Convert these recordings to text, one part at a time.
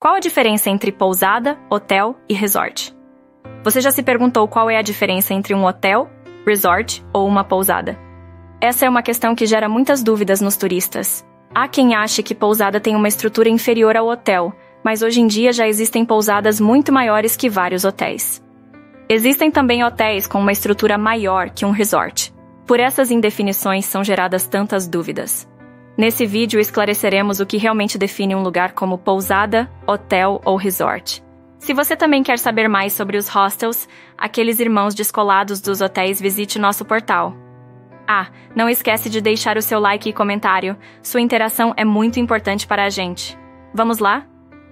Qual a diferença entre pousada, hotel e resort? Você já se perguntou qual é a diferença entre um hotel, resort ou uma pousada? Essa é uma questão que gera muitas dúvidas nos turistas. Há quem ache que pousada tem uma estrutura inferior ao hotel, mas hoje em dia já existem pousadas muito maiores que vários hotéis. Existem também hotéis com uma estrutura maior que um resort. Por essas indefinições são geradas tantas dúvidas. Nesse vídeo esclareceremos o que realmente define um lugar como pousada, hotel ou resort. Se você também quer saber mais sobre os hostels, aqueles irmãos descolados dos hotéis, visite nosso portal. Ah, não esquece de deixar o seu like e comentário. Sua interação é muito importante para a gente. Vamos lá?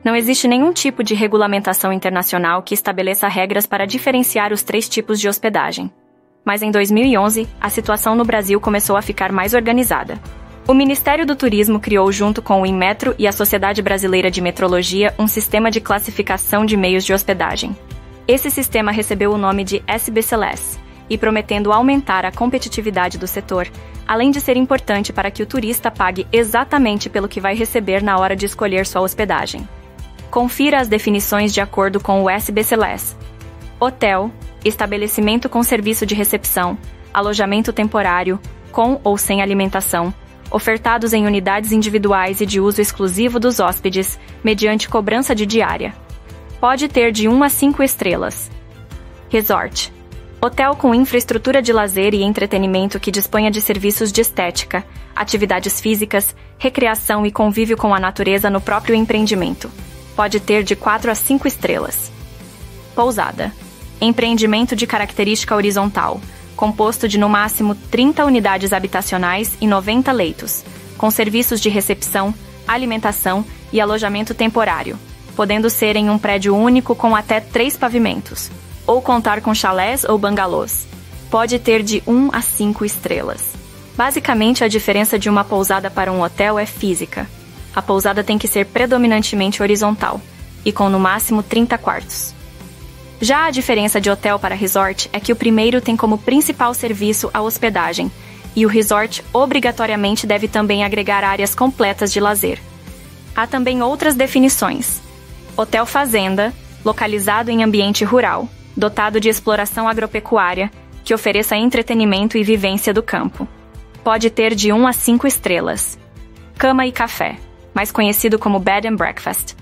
Não existe nenhum tipo de regulamentação internacional que estabeleça regras para diferenciar os três tipos de hospedagem. Mas em 2011, a situação no Brasil começou a ficar mais organizada. O Ministério do Turismo criou, junto com o Inmetro e a Sociedade Brasileira de Metrologia, um sistema de classificação de meios de hospedagem. Esse sistema recebeu o nome de SBCLS e prometendo aumentar a competitividade do setor, além de ser importante para que o turista pague exatamente pelo que vai receber na hora de escolher sua hospedagem. Confira as definições de acordo com o SBCLS. Hotel, estabelecimento com serviço de recepção, alojamento temporário, com ou sem alimentação, ofertados em unidades individuais e de uso exclusivo dos hóspedes, mediante cobrança de diária. Pode ter de 1 a 5 estrelas. Resort Hotel com infraestrutura de lazer e entretenimento que disponha de serviços de estética, atividades físicas, recreação e convívio com a natureza no próprio empreendimento. Pode ter de 4 a 5 estrelas. Pousada Empreendimento de característica horizontal, composto de no máximo 30 unidades habitacionais e 90 leitos, com serviços de recepção, alimentação e alojamento temporário, podendo ser em um prédio único com até três pavimentos, ou contar com chalés ou bangalôs. Pode ter de 1 a 5 estrelas. Basicamente, a diferença de uma pousada para um hotel é física. A pousada tem que ser predominantemente horizontal e com no máximo 30 quartos. Já a diferença de hotel para resort é que o primeiro tem como principal serviço a hospedagem, e o resort obrigatoriamente deve também agregar áreas completas de lazer. Há também outras definições: hotel fazenda, localizado em ambiente rural, dotado de exploração agropecuária, que ofereça entretenimento e vivência do campo. Pode ter de 1 a 5 estrelas. Cama e café, mais conhecido como bed and breakfast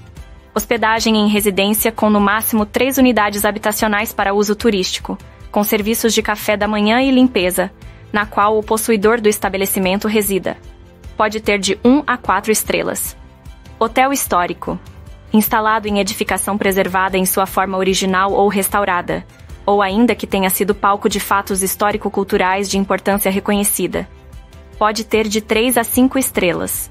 hospedagem em residência com no máximo três unidades habitacionais para uso turístico, com serviços de café da manhã e limpeza, na qual o possuidor do estabelecimento resida. Pode ter de 1 a 4 estrelas. Hotel histórico, instalado em edificação preservada em sua forma original ou restaurada, ou ainda que tenha sido palco de fatos histórico-culturais de importância reconhecida. Pode ter de 3 a 5 estrelas.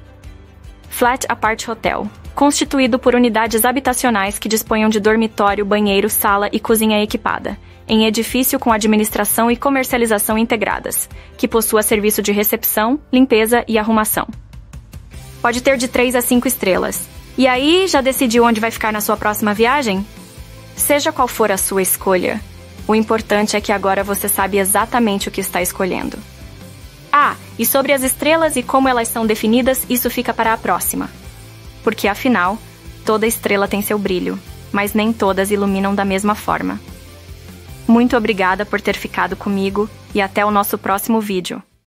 Flat Apart Hotel constituído por unidades habitacionais que disponham de dormitório, banheiro, sala e cozinha equipada, em edifício com administração e comercialização integradas, que possua serviço de recepção, limpeza e arrumação. Pode ter de 3 a 5 estrelas. E aí, já decidiu onde vai ficar na sua próxima viagem? Seja qual for a sua escolha, o importante é que agora você sabe exatamente o que está escolhendo. Ah, e sobre as estrelas e como elas são definidas, isso fica para a próxima porque afinal, toda estrela tem seu brilho, mas nem todas iluminam da mesma forma. Muito obrigada por ter ficado comigo e até o nosso próximo vídeo.